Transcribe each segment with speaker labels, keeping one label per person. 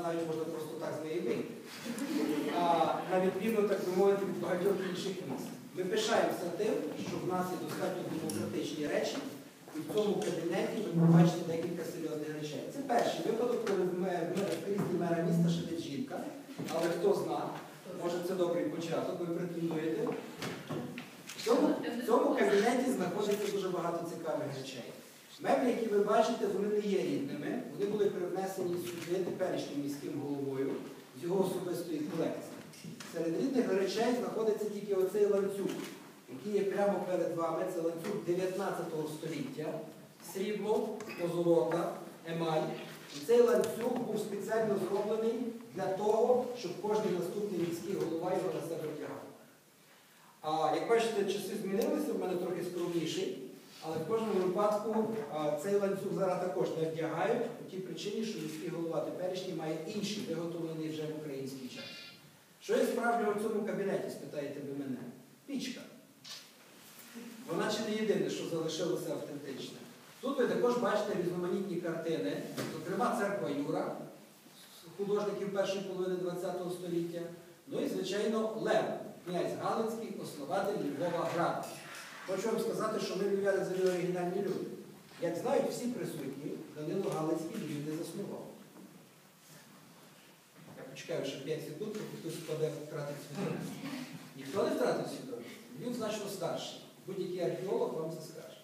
Speaker 1: знають, можна просто так з неї вийти. На відміну, так би мовити, від багатьох інших міст. Ми пишаємося тим, що в нас є достатньо демократичні речі, і в цьому кабінеті ви побачите декілька серйозних речей. Це перший випадок, коли в кріслі мера міста сидить жінка, але хто зна, може це добрий початок, ви претендуєте. В цьому кабінеті знаходиться дуже багато цікавих речей. Меблі, які ви бачите, вони не є рідними, вони були привнесені сюди теперішнім міським головою з його особистої колекції. Серед рідних речей знаходиться тільки оцей ланцюг, який є прямо перед вами. Це ланцюг 19 століття, срібло, позолота, емаль. І цей ланцюг був спеціально зроблений для того, щоб кожен наступний міський голова його на себе вдягав. А як бачите, часи змінилися, в мене трохи скромніший, але в кожному випадку цей ланцюг зараз також не вдягають по тій причині, що міський голова теперішній має інший, виготовлений вже в український час. Що є справжнього в цьому кабінеті, спитаєте ви мене? Пічка. Вона чи не єдине, що залишилося автентичне. Тут ви також бачите різноманітні картини, зокрема церква Юра, художників першої половини ХХ століття. Ну і, звичайно, Лев, князь Галицький, основатель Львова Града. Хочу вам сказати, що ми львів'яни завжди оригінальні люди. Як знають всі присутні, Данило Галицький Львів не заснував. Я почекаю ще 5 секунд, поки хтось впаде, втратить свідомість. Ніхто не втратив свідомість. Львів значно старший. Будь-який археолог вам це скаже.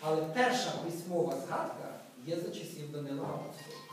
Speaker 1: Але перша письмова згадка є за часів Данила Галицького.